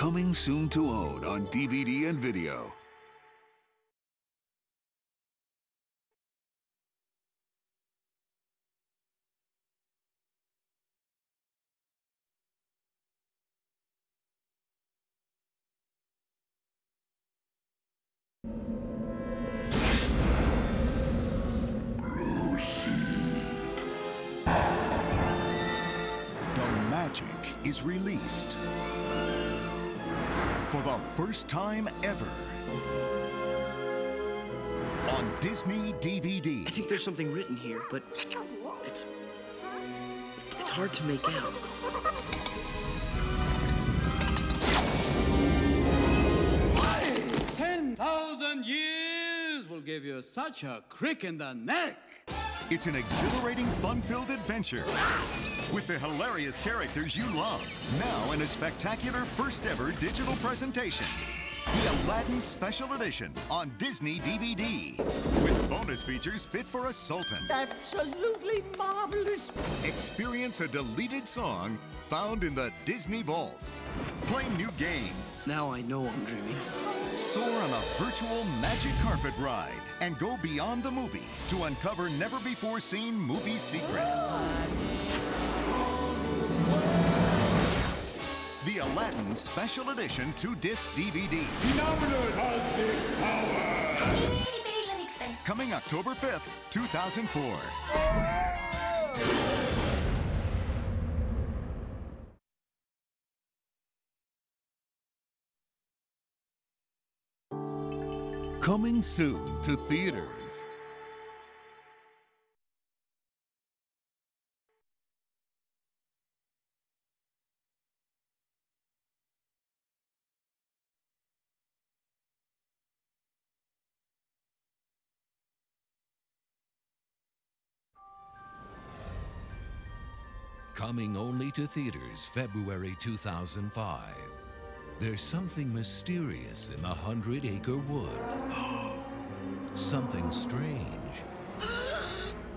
Coming soon to own on DVD and video. Is released. For the first time ever. On Disney DVD. I think there's something written here, but it's it's hard to make out. Ten thousand years will give you such a crick in the neck. It's an exhilarating, fun-filled adventure with the hilarious characters you love. Now in a spectacular first-ever digital presentation. The Aladdin Special Edition on Disney DVD. With bonus features fit for a sultan. Absolutely marvelous. Experience a deleted song found in the Disney Vault. Play new games. Now I know I'm dreaming. Soar on a virtual magic carpet ride and go beyond the movie to uncover never before seen movie secrets. The Aladdin Special Edition 2 disc DVD. Coming October 5th, 2004. Coming soon to theaters. Coming only to theaters February 2005. There's something mysterious in the Hundred Acre Wood. something strange.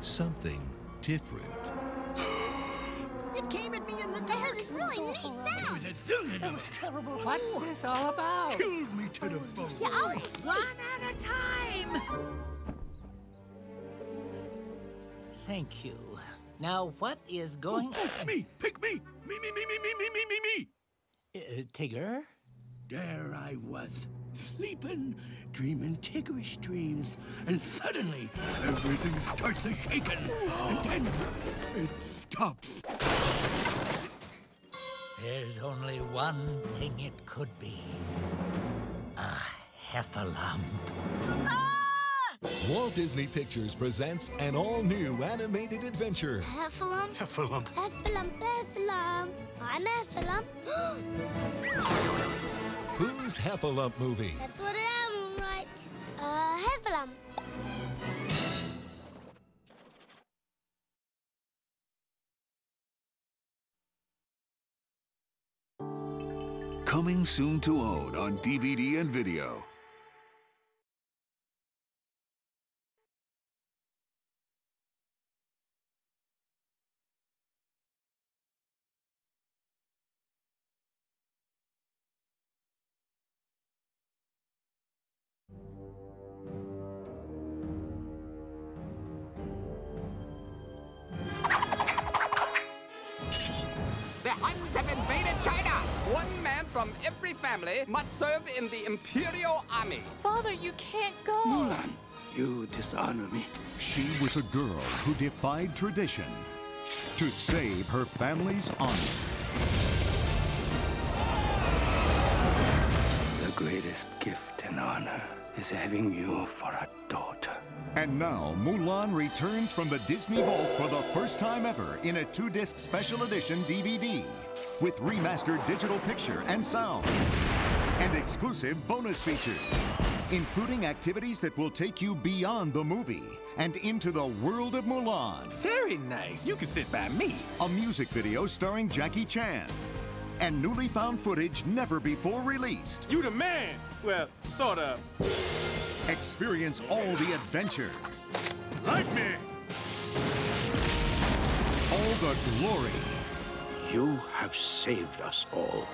something different. It came at me in the dark. This really neat sound. It was terrible. What's this all about? Killed me to the bone. Yeah, I was One at a time. Thank you. Now, what is going on? Me, pick me. Me, me, me, me, me, me, me, me, me. Uh, Tigger? There I was, sleeping, dreaming tiggerish dreams, and suddenly everything starts a shaking, and then it stops. There's only one thing it could be. A heffalump. Ah! Walt Disney Pictures presents an all-new animated adventure. Heffalump. Heffalump. Heffalump, Heffalump. I'm Heffalump. Pooh's Heffalump movie? That's what I am, right? Uh, Heffalump. Coming soon to own on DVD and video. From every family must serve in the Imperial Army. Father, you can't go. Mulan, you dishonor me. She was a girl who defied tradition to save her family's honor. The greatest gift and honor is having you for a daughter. And now, Mulan returns from the Disney Vault for the first time ever in a two disc special edition DVD with remastered digital picture and sound and exclusive bonus features, including activities that will take you beyond the movie and into the world of Mulan. Very nice. You can sit by me. A music video starring Jackie Chan and newly found footage never before released. You the man. Well, sort of. Experience all the adventure, Like me. all the glory, You have saved us all.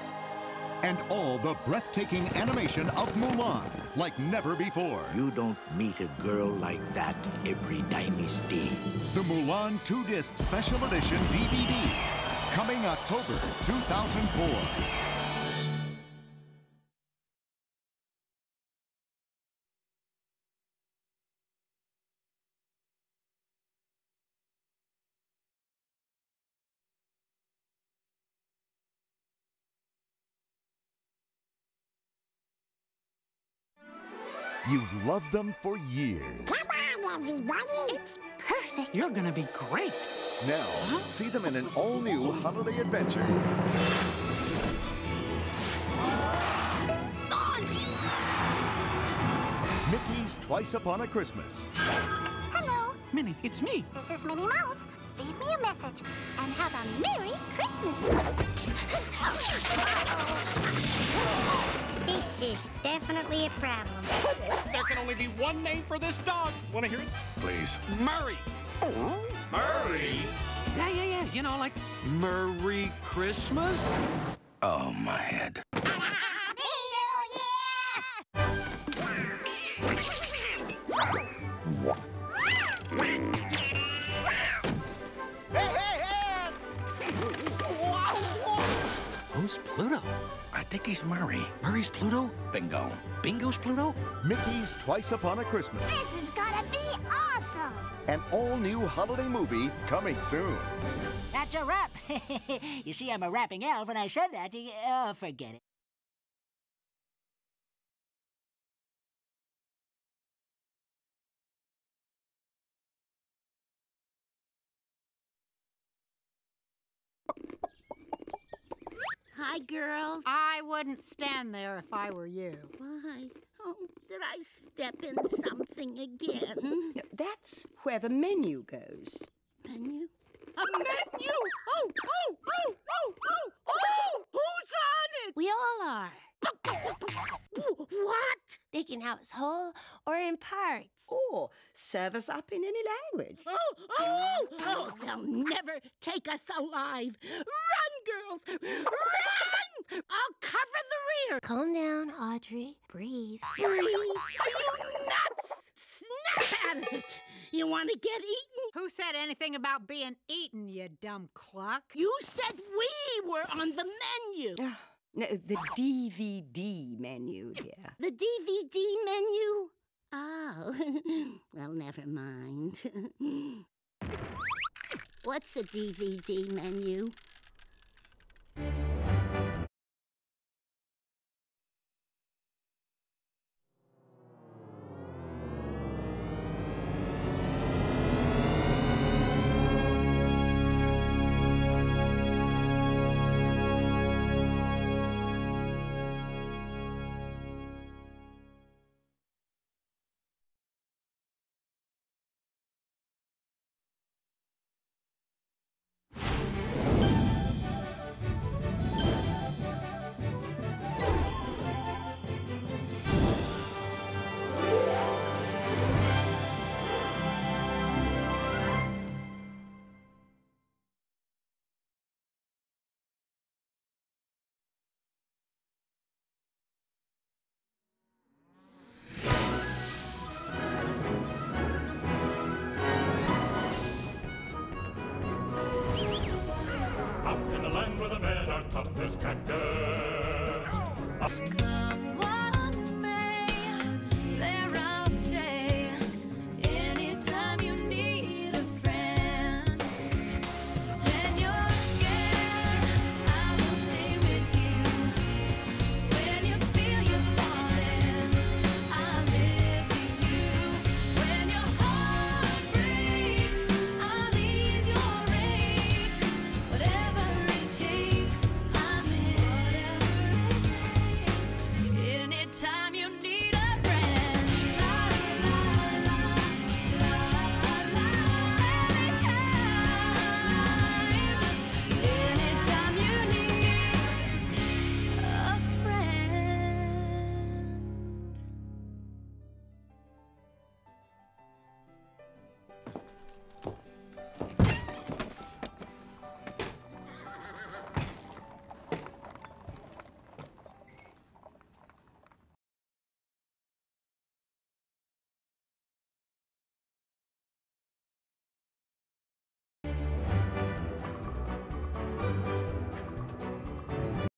and all the breathtaking animation of Mulan like never before. You don't meet a girl like that every dynasty. The Mulan 2 disc special edition DVD coming October 2004. You've loved them for years. Come on, everybody. It's perfect. You're gonna be great. Now, see them in an all-new holiday adventure. Launch! Mickey's Twice Upon a Christmas. Hello, Minnie, it's me. this is Minnie Mouse. Leave me a message and have a Merry Christmas. This is definitely a problem. There can only be one name for this dog. Want to hear it? Please. Murray. Murray? Yeah, yeah, yeah. You know, like Merry Christmas? Oh, my head. Who's Pluto? I think he's Murray. Murray's Pluto? Bingo. Bingo's Pluto? Mickey's Twice Upon a Christmas. This is gonna be awesome. An all-new holiday movie coming soon. That's a wrap. you see, I'm a rapping elf, and I said that. Oh, forget it. Hi, girls. I wouldn't stand there if I were you. Why? Oh, did I step in something again? That's where the menu goes. Menu? A menu? Oh, oh, oh, oh, oh, oh! Who's on it? We all are. What? They can have us whole or in parts. Or serve us up in any language. Oh, oh, oh, they'll never take us alive. Run, girls! Run! I'll cover the rear. Calm down, Audrey. Breathe. Breathe. Are you nuts? Snap out of it. You want to get eaten? Who said anything about being eaten, you dumb cluck? You said we were on the menu. No, the DVD menu, dear. The DVD menu? Oh, well, never mind. What's the DVD menu? As cactus.